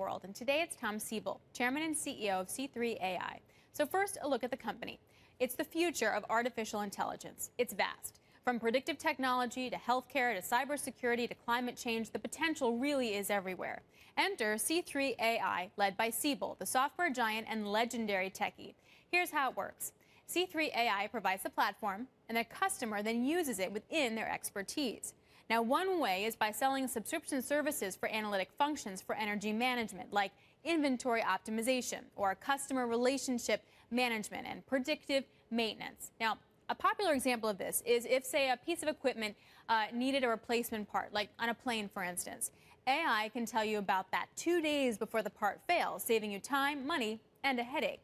world. And today it's Tom Siebel, Chairman and CEO of C3 AI. So, first, a look at the company. It's the future of artificial intelligence. It's vast. From predictive technology to healthcare to cybersecurity to climate change, the potential really is everywhere. Enter C3 AI, led by Siebel, the software giant and legendary techie. Here's how it works C3 AI provides the platform, and their customer then uses it within their expertise. Now, one way is by selling subscription services for analytic functions for energy management, like inventory optimization or customer relationship management and predictive maintenance. Now, a popular example of this is if, say, a piece of equipment uh, needed a replacement part, like on a plane, for instance. AI can tell you about that two days before the part fails, saving you time, money, and a headache.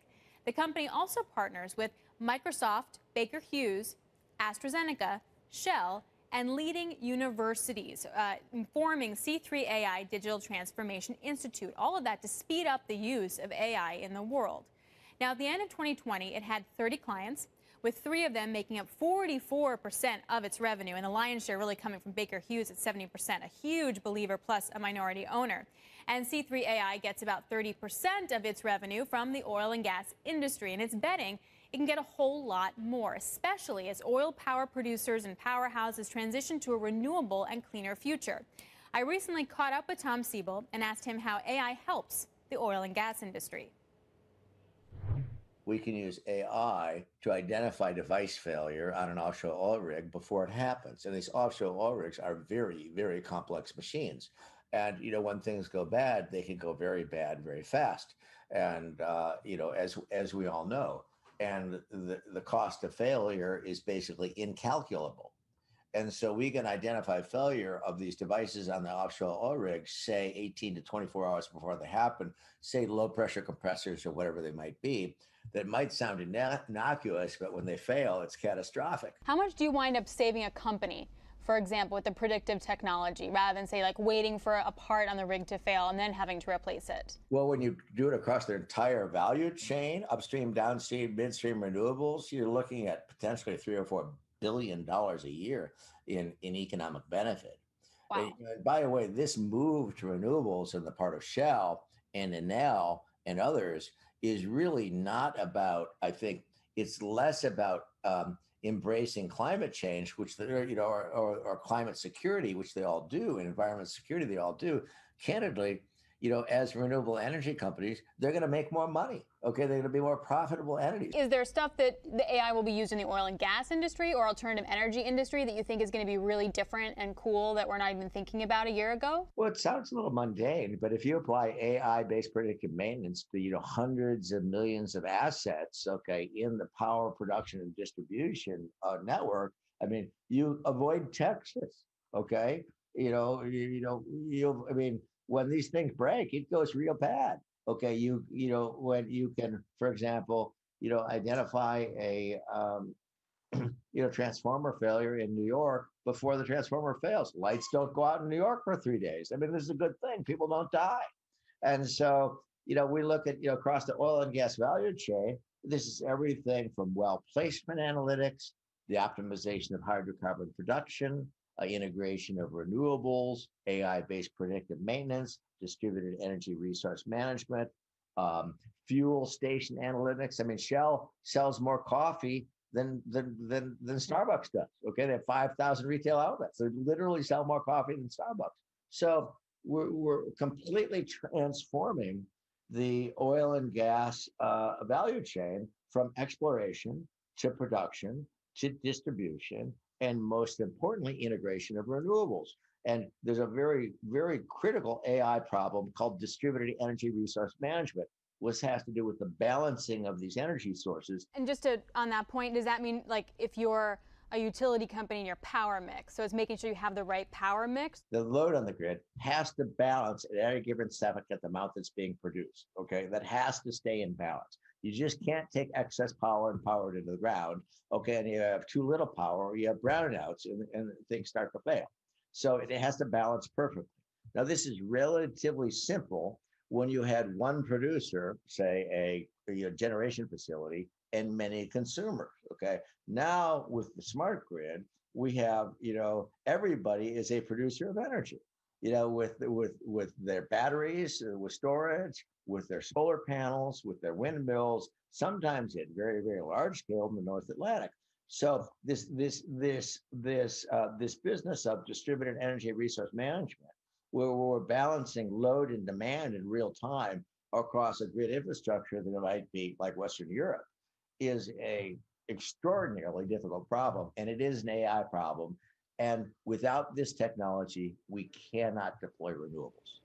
The company also partners with Microsoft, Baker Hughes, AstraZeneca, Shell, and leading universities, uh, informing C3 AI Digital Transformation Institute, all of that to speed up the use of AI in the world. Now, at the end of 2020, it had 30 clients, with three of them making up 44% of its revenue, and the lion's share really coming from Baker Hughes at 70%, a huge believer plus a minority owner. And C3 AI gets about 30% of its revenue from the oil and gas industry, and it's betting it can get a whole lot more, especially as oil power producers and powerhouses transition to a renewable and cleaner future. I recently caught up with Tom Siebel and asked him how AI helps the oil and gas industry. We can use AI to identify device failure on an offshore oil rig before it happens. And these offshore oil rigs are very, very complex machines. And you know, when things go bad, they can go very bad very fast. And uh, you know, as as we all know, and the, the cost of failure is basically incalculable. And so we can identify failure of these devices on the offshore oil rigs, say 18 to 24 hours before they happen, say low pressure compressors or whatever they might be, that might sound innocuous, but when they fail, it's catastrophic. How much do you wind up saving a company for example, with the predictive technology, rather than say like waiting for a part on the rig to fail and then having to replace it? Well, when you do it across their entire value chain, upstream, downstream, midstream renewables, you're looking at potentially three or four billion dollars a year in, in economic benefit. Wow. And, by the way, this move to renewables on the part of Shell and Enel and others is really not about, I think, it's less about um, embracing climate change, which they're, you know, or, or, or, climate security, which they all do, and environment security, they all do. Candidly, you know, as renewable energy companies, they're going to make more money. Okay, they're going to be more profitable entities. Is there stuff that the AI will be used in the oil and gas industry or alternative energy industry that you think is going to be really different and cool that we're not even thinking about a year ago? Well, it sounds a little mundane, but if you apply AI-based predictive maintenance to you know hundreds of millions of assets, okay, in the power production and distribution uh, network, I mean, you avoid Texas. Okay, you know, you, you know, you. I mean when these things break, it goes real bad. Okay, you you know when you can, for example, you know identify a um, you know transformer failure in New York before the transformer fails. Lights don't go out in New York for three days. I mean, this is a good thing. People don't die, and so you know we look at you know across the oil and gas value chain. This is everything from well placement analytics, the optimization of hydrocarbon production, uh, integration of renewables, AI based predictive maintenance, distributed energy resource management, um, fuel station analytics. I mean, Shell sells more coffee than, than, than, than Starbucks does. Okay. They have 5,000 retail outlets. They literally sell more coffee than Starbucks. So we're, we're completely transforming the oil and gas uh, value chain from exploration to production to distribution and most importantly, integration of renewables. And there's a very, very critical AI problem called distributed energy resource management, which has to do with the balancing of these energy sources. And just to, on that point, does that mean like if you're a utility company in your power mix. So it's making sure you have the right power mix. The load on the grid has to balance at any given second at the amount that's being produced. Okay. That has to stay in balance. You just can't take excess power and power it into the ground. Okay. And you have too little power, you have brownouts and, and things start to fail. So it has to balance perfectly. Now, this is relatively simple when you had one producer, say a generation facility, and many consumers. Okay. Now with the smart grid, we have, you know, everybody is a producer of energy. You know, with with with their batteries, uh, with storage, with their solar panels, with their windmills, sometimes at very very large scale in the North Atlantic. So this this this this uh, this business of distributed energy resource management, where we're balancing load and demand in real time across a grid infrastructure that might be like Western Europe, is a extraordinarily difficult problem, and it is an AI problem. And without this technology, we cannot deploy renewables.